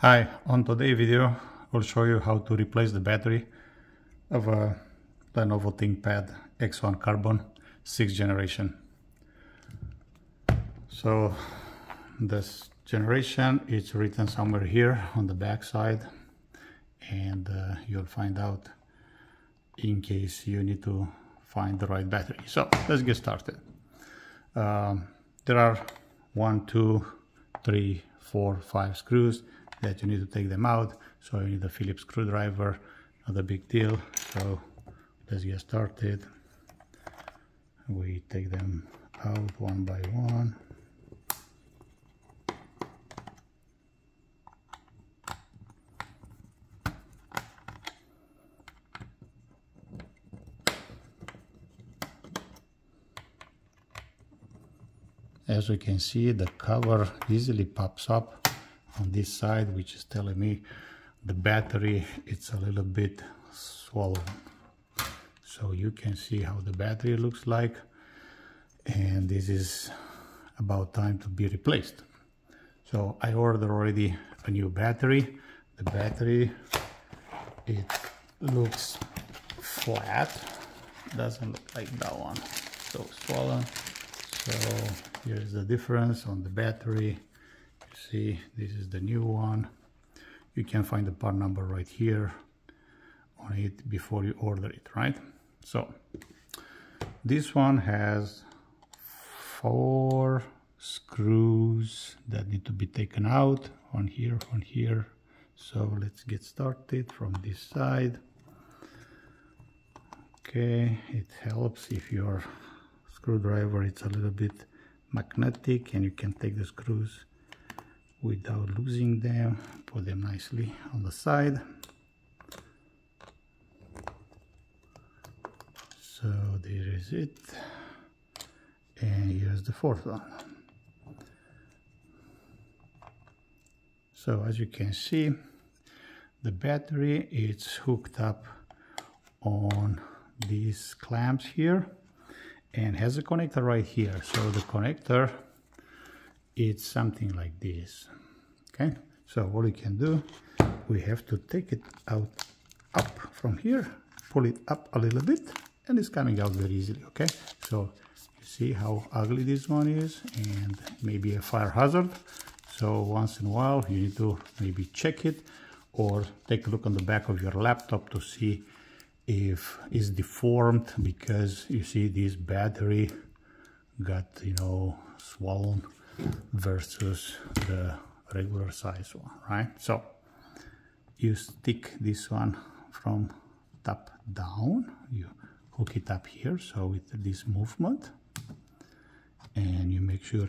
Hi, on today's video I'll show you how to replace the battery of a Lenovo ThinkPad X1 Carbon 6th generation. So this generation is written somewhere here on the back side and uh, you'll find out in case you need to find the right battery. So let's get started. Um, there are one, two, three, four, five screws that you need to take them out. So you need a Phillips screwdriver not a big deal. So let's get started. We take them out one by one. As we can see the cover easily pops up on this side which is telling me the battery it's a little bit swollen. So you can see how the battery looks like and this is about time to be replaced. So I ordered already a new battery. The battery it looks flat. Doesn't look like that one. So swollen. So here's the difference on the battery see this is the new one. You can find the part number right here on it before you order it right? So this one has four screws that need to be taken out on here on here. So let's get started from this side. Okay it helps if your screwdriver it's a little bit magnetic and you can take the screws without losing them put them nicely on the side. So there is it. And here's the fourth one. So as you can see the battery is hooked up on these clamps here and has a connector right here. So the connector it's something like this. Okay so what we can do we have to take it out up from here pull it up a little bit and it's coming out very easily okay? So you see how ugly this one is and maybe a fire hazard. So once in a while you need to maybe check it or take a look on the back of your laptop to see if it's deformed because you see this battery got you know swollen versus the regular size one, right? So you stick this one from top down, you hook it up here, so with this movement, and you make sure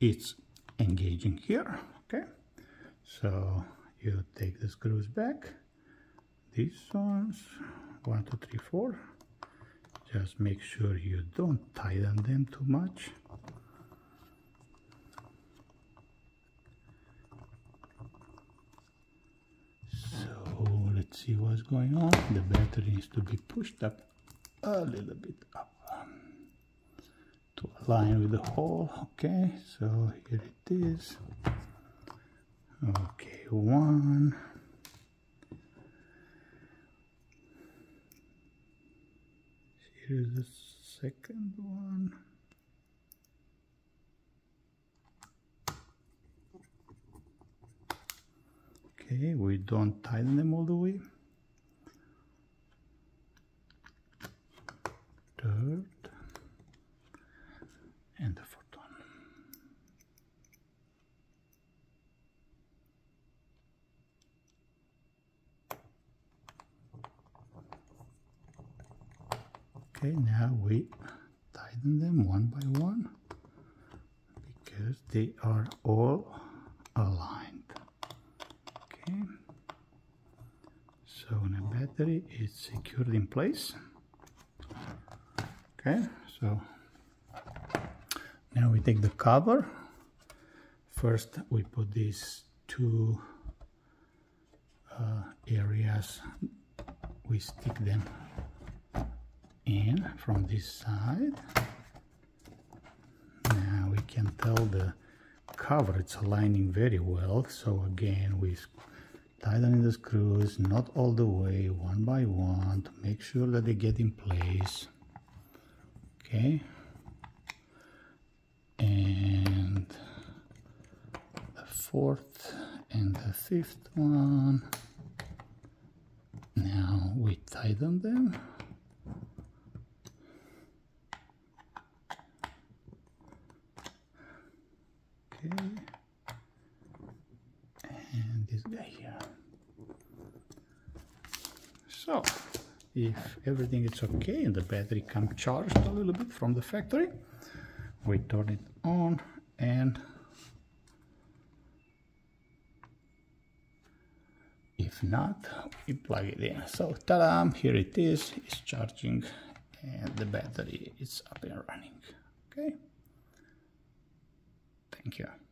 it's engaging here, okay? So you take the screws back, these ones, one, two, three, four, just make sure you don't tighten them too much let's see what's going on. The battery needs to be pushed up a little bit up um, to align with the hole. Okay so here it is. Okay one. Here's the second one. Okay we don't tighten them all the way third and the fourth one okay now we tighten them one by one because they are all aligned. Okay. So the battery is secured in place. Okay so now we take the cover. First we put these two uh, areas. We stick them in from this side. Now we can tell the cover it's aligning very well. So again we tightening the screws not all the way one by one to make sure that they get in place. Okay? And the fourth and the fifth one. Now we tighten them okay and this guy here. So if everything is okay and the battery comes charged a little bit from the factory we turn it on and if not we plug it in. So ta-da here it is it's charging and the battery is up and running okay thank you